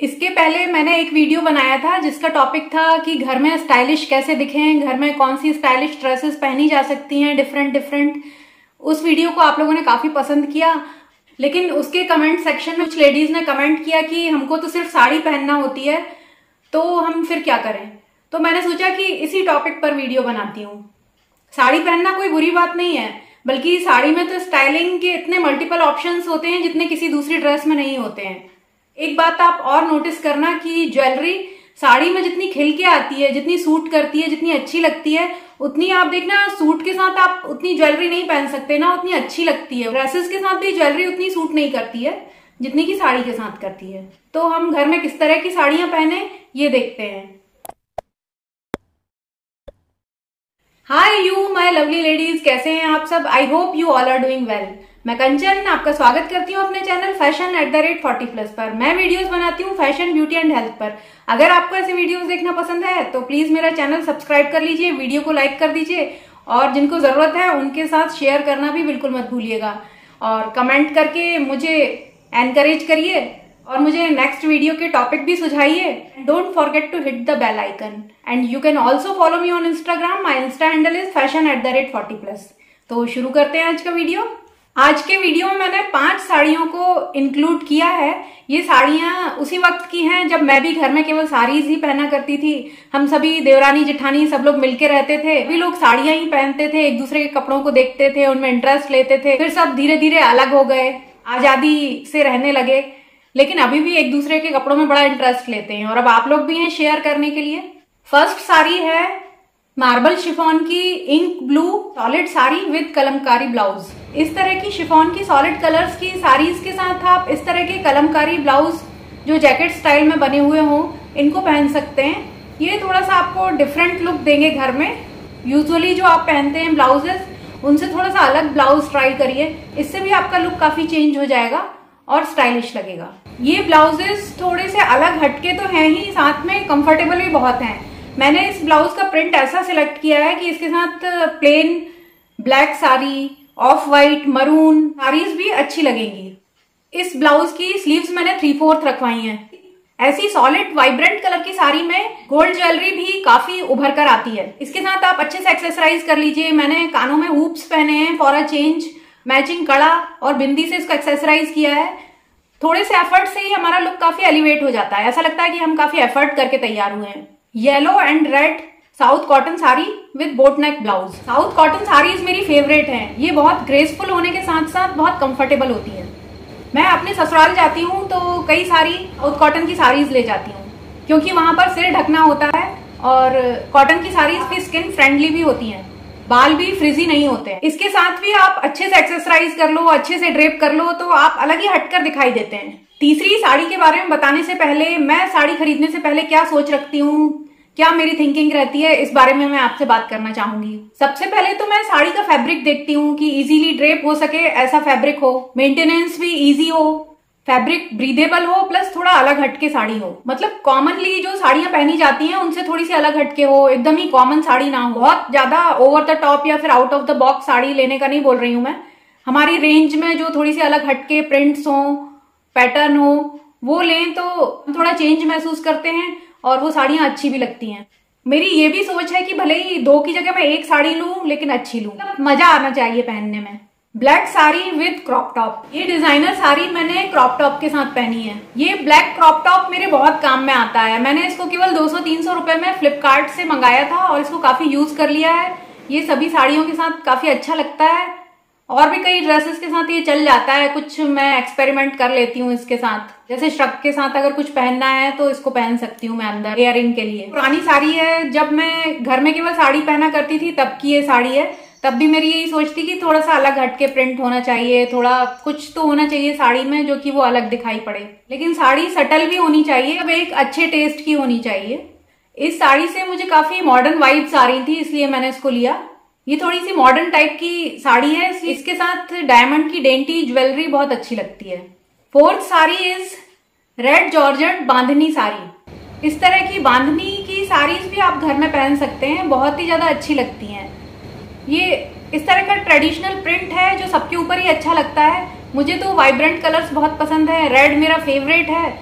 इसके पहले मैंने एक वीडियो बनाया था जिसका टॉपिक था कि घर में स्टाइलिश कैसे दिखें, घर में कौन सी स्टाइलिश ड्रेसेस पहनी जा सकती हैं डिफरेंट डिफरेंट उस वीडियो को आप लोगों ने काफ़ी पसंद किया, लेकिन उसके कमेंट सेक्शन में कुछ लेडीज़ ने कमेंट किया कि हमको तो सिर्फ़ साड़ी पहनना होती है तो हम फिर क्या करें? तो मैंने सोचा कि इसी टॉपिक पर वीडियो बनाती हूँ। साड़ी पहनना कोई बुरी बात नहीं है, बल्कि साड़ी में तो स्टाइलिंग के इतने मल्टीपल ऑप्शंस होते हैं जितने किसी दूसरी ड्रेस में नहीं होते हैं। एक बात आप और नोटिस करना कि ज्वेलरी साड़ी में जितनी खिल के आती है, जितनी सूट करती है, जितनी अच्छी लगती है, उतनी आप देखना सूट के साथ आप उतनी ज्वेलरी नहीं पहन सकते ना, उतनी अच्छी लगती है। ड्रेसेस के साथ भी ज्वेलरी उतनी सूट नहीं करती है, जितनी की साड़ी के साथ करती है। तो हम घर में किस तरह की साड़ियाँ पहने, ये देखते हैं। Hi you my lovely ladies कैसे हैं आप सब? I hope you all are doing well मैं कंचन, आपका स्वागत करती हूँ अपने channel fashion at the rate forty plus पर। मैं वीडियोस बनाती हूँ फ़ैशन ब्यूटी एंड हेल्थ पर। अगर आपको ऐसे वीडियोस देखना पसंद है तो प्लीज़ मेरा चैनल सब्सक्राइब कर लीजिए वीडियो को लाइक कर दीजिए, और जिनको ज़रूरत है, उनके साथ शेयर करना भी बिल्कुल मत भूलिएगा। और कमेंट करके मुझे एनकरेज करिए, और मुझे नेक्स्ट वीडियो के टॉपिक भी सुझाइए। Don't forget to hit the bell icon and you can also follow me on Instagram my insta handle is fashion at the rate forty plus तो शुरू करते हैं आज का वीडियो आज के वीडियो में मैंने पाँच साड़ियों को इंक्लूड किया है। ये साड़ियाँ उसी वक्त की हैं जब मैं भी घर में केवल साड़ीज ही पहना करती थी। हम सभी देवरानी, जेठानी सब लोग मिलके रहते थे। भी लोग साड़ियाँ ही पहनते थे, एक दूसरे के कपड़ों को देखते थे, उनमें इंटरेस्ट लेते थे। फिर सब धीरे धीरे अलग हो गए, आज़ादी से रहने लगे। लेकिन अभी भी एक दूसरे के कपड़ों में बड़ा इंटरेस्ट लेते हैं। और अब आप लोग भी हैं शेयर करने के लिए। फ़र्स्ट साड़ी है मार्बल शिफॉन की ink blue solid sari with kalamkari blouse. इस तरह की शिफॉन की सॉलिड कलर्स की साड़ीज के साथ आप इस तरह के कलमकारी ब्लाउज जो जैकेट स्टाइल में बने हुए हों, इनको पहन सकते हैं। ये थोड़ा सा आपको डिफरेंट लुक देंगे घर में। यूजुअली जो आप पहनते हैं ब्लाउजेस, उनसे थोड़ा सा अलग ब्लाउज ट्राई करिए। इससे भी आपका लुक काफ़ी चेंज हो जाएगा और स्टाइलिश लगेगा। ये ब्लाउजेस थोड़े से अलग हटके तो हैं ही, साथ में कंफर्टेबल भी बहुत हैं। मैंने इस ब्लाउज का प्रिंट ऐसा सिलेक्ट किया है कि इसके साथ plain black sari, off white maroon, saris भी अच्छी लगेंगी। इस ब्लाउज की स्लीव्स मैंने थ्री फोर्थ रखवाई हैं। ऐसी सॉलिड वाइब्रेंट कलर की साड़ी में गोल्ड ज्वेलरी भी काफ़ी उभर कर आती है। इसके साथ आप अच्छे से एक्सेसराइज कर लीजिए। मैंने कानों में हुप्स पहने हैं फॉर अ चेंज मैचिंग कड़ा और बिंदी से इसको एक्सेसराइज किया है। थोड़े से एफर्ट से ही हमारा लुक काफ़ी एलिवेट हो जाता है। ऐसा लगता है कि हम काफ़ी एफर्ट करके तैयार हुए हैं। Yellow and red south cotton sari with boat neck blouse south cotton saris मेरी फेवरेट हैं। ये बहुत ग्रेसफुल होने के साथ साथ बहुत कंफर्टेबल होती है। मैं अपने ससुराल जाती हूँ तो कई सारी साउथ कॉटन की साड़ीज ले जाती हूँ। क्योंकि वहाँ पर सिर ढकना होता है और कॉटन की साड़ीज भी स्किन फ्रेंडली भी होती हैं। बाल भी फ्रिजी नहीं होते। हैं इसके साथ भी आप अच्छे से एक्सरसाइज कर लो, अच्छे से ड्रेप कर लो तो आप अलग ही हटकर दिखाई देते हैं। तीसरी साड़ी के बारे में बताने से पहले, मैं साड़ी खरीदने से पहले क्या सोच रखती हूँ? क्या मेरी थिंकिंग रहती है? इस बारे में मैं आपसे बात करना चाहूँगी। सबसे पहले तो मैं साड़ी का फैब्रिक देखती हूँ कि इजीली ड्रेप हो सके, ऐसा फैब्रिक हो। मेंटेनेंस भी इजी हो। फैब्रिक ब्रीदेबल हो प्लस थोड़ा अलग हटके साड़ी हो। मतलब कॉमनली जो साड़ियाँ पहनी जाती हैं, उनसे थोड़ी सी अलग हटके हो। एकदम ही कॉमन साड़ी ना हो। बहुत ज़्यादा ओवर द टॉप या फिर out of the box sari लेने का नहीं बोल रही हूँ मैं। हमारी रेंज में जो थोड़ी सी अलग हटके प्रिंट्स हो पैटर्न हो, वो लें तो थोड़ा चेंज महसूस करते हैं और वो साड़ियाँ अच्छी भी लगती हैं। मेरी ये भी सोच है कि भले ही दो की जगह मैं एक साड़ी लूँ, लेकिन अच्छी लूँ। मज़ा आना चाहिए पहनने में। Black sari with crop top ये डिज़ाइनर साड़ी मैंने क्रॉप टॉप के साथ पहनी है। ये ब्लैक क्रॉप टॉप मेरे बहुत काम में आता है। मैंने इसको केवल 200-300 रुपए में फ्लिपकार्ट से मंगाया था और इसको काफ़ी यूज़ कर लिया है। ये सभी साड़ियों के साथ काफ़ी अच्छा लगता है। और भी कई ड्रेसेस के साथ ये चल जाता है। कुछ मैं एक्सपेरिमेंट कर लेती हूँ इसके साथ। जैसे श्रक के साथ अगर कुछ पहनना है तो इसको पहन सकती हूँ मैं अंदर इयर के लिए। पुरानी साड़ी है। जब मैं घर में केवल साड़ी पहना करती थी, तब की ये साड़ी है। तब भी मेरी यही सोचती कि थोड़ा सा अलग हटके प्रिंट होना चाहिए, थोड़ा कुछ तो होना चाहिए साड़ी में, जो कि वो अलग दिखाई पड़े। लेकिन साड़ी सटल भी होनी चाहिए, अब एक अच्छे टेस्ट की होनी चाहिए। इस साड़ी से मुझे काफ़ी मॉडर्न वाइब्स आ रही थी, इसलिए मैंने इसको लिया। ये थोड़ी सी मॉडर्न टाइप की साड़ी है। इसके साथ डायमंड की डेंटी ज्वेलरी बहुत अच्छी लगती है। Fourth sari is red georgette bandhani sari. इस तरह की बांधनी की साड़ीज भी आप घर में पहन सकते हैं। बहुत ही ज़्यादा अच्छी लगती हैं। ये इस तरह का ट्रेडिशनल प्रिंट है जो सबके ऊपर ही अच्छा लगता है। मुझे तो वाइब्रेंट कलर्स बहुत पसंद है। रेड मेरा फेवरेट है।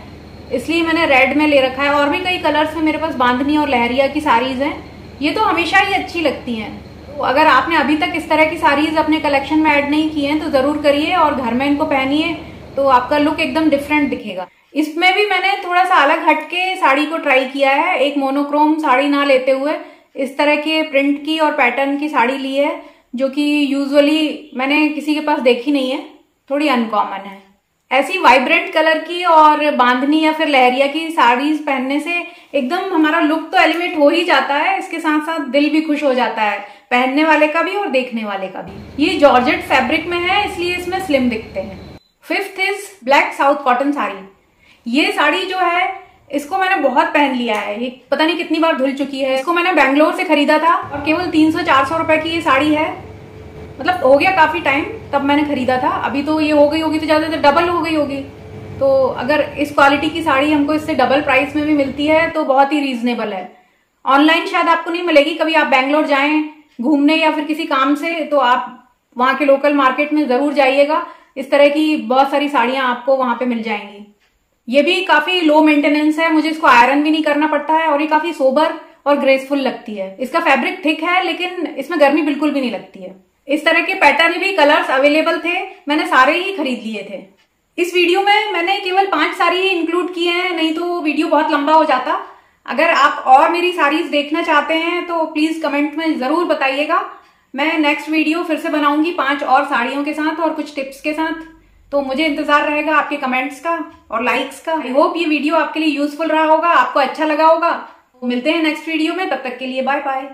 इसलिए मैंने रेड में ले रखा है। और भी कई कलर्स में मेरे पास बांधनी और लहरिया की साड़ीज हैं। ये तो हमेशा ही अच्छी लगती हैं। तो अगर आपने अभी तक इस तरह की साड़ीज अपने कलेक्शन में ऐड नहीं की हैं तो ज़रूर करिए और घर में इनको पहनिए तो आपका लुक एकदम डिफरेंट दिखेगा। इसमें भी मैंने थोड़ा सा अलग हटके साड़ी को ट्राई किया है, एक मोनोक्रोम साड़ी ना लेते हुए। इस तरह के प्रिंट की और पैटर्न की साड़ी ली है, जो कि यूजुअली मैंने किसी के पास देखी नहीं है, थोड़ी अनकॉमन है। ऐसी वाइब्रेंट कलर की और बांधनी या फिर लहरिया की साड़ीज पहनने से एकदम हमारा लुक तो एलिवेट हो ही जाता है, इसके साथ साथ दिल भी खुश हो जाता है, पहनने वाले का भी और देखने वाले का भी। ये जॉर्जेट फैब्रिक में है, इसलिए इसमें स्लिम दिखते हैं। Fifth is black south cotton sari. ये साड़ी जो है, इसको मैंने बहुत पहन लिया है। ये पता नहीं कितनी बार धुल चुकी है। इसको मैंने बैंगलोर से खरीदा था और केवल तीन सौ चार सौ रुपए की ये साड़ी है। मतलब हो गया काफ़ी टाइम तब मैंने खरीदा था। अभी तो ये हो गई होगी तो ज़्यादा डबल हो गई होगी। तो अगर इस क्वालिटी की साड़ी हमको इससे डबल प्राइस में भी मिलती है तो बहुत ही रीजनेबल है। ऑनलाइन शायद आपको नहीं मिलेगी। कभी आप बैंगलोर जाएँ घूमने या फिर किसी काम से तो आप वहाँ के लोकल मार्केट में ज़रूर जाइएगा। इस तरह की बहुत सारी साड़ियाँ आपको वहाँ पे मिल जाएँगी। ये भी काफ़ी लो मेंटेनेंस है। मुझे इसको आयरन भी नहीं करना पड़ता है और ये काफ़ी सोबर और ग्रेसफुल लगती है। इसका फैब्रिक थिक है, लेकिन इसमें गर्मी बिल्कुल भी नहीं लगती है। इस तरह के पैटर्न भी कलर्स अवेलेबल थे। मैंने सारे ही खरीद लिए थे। इस वीडियो में मैंने केवल पाँच साड़ी ही इंक्लूड किए हैं, नहीं तो वीडियो बहुत लंबा हो जाता। अगर आप और मेरी साड़ीज देखना चाहते हैं तो प्लीज़ कमेंट में ज़रूर बताइएगा। मैं नेक्स्ट वीडियो फिर से बनाऊँगी पाँच और साड़ियों के साथ और कुछ टिप्स के साथ। तो मुझे इंतज़ार रहेगा आपके कमेंट्स का और लाइक्स का। आई होप ये वीडियो आपके लिए यूजफुल रहा होगा, आपको अच्छा लगा होगा। मिलते हैं नेक्स्ट वीडियो में, तब तक के लिए बाय बाय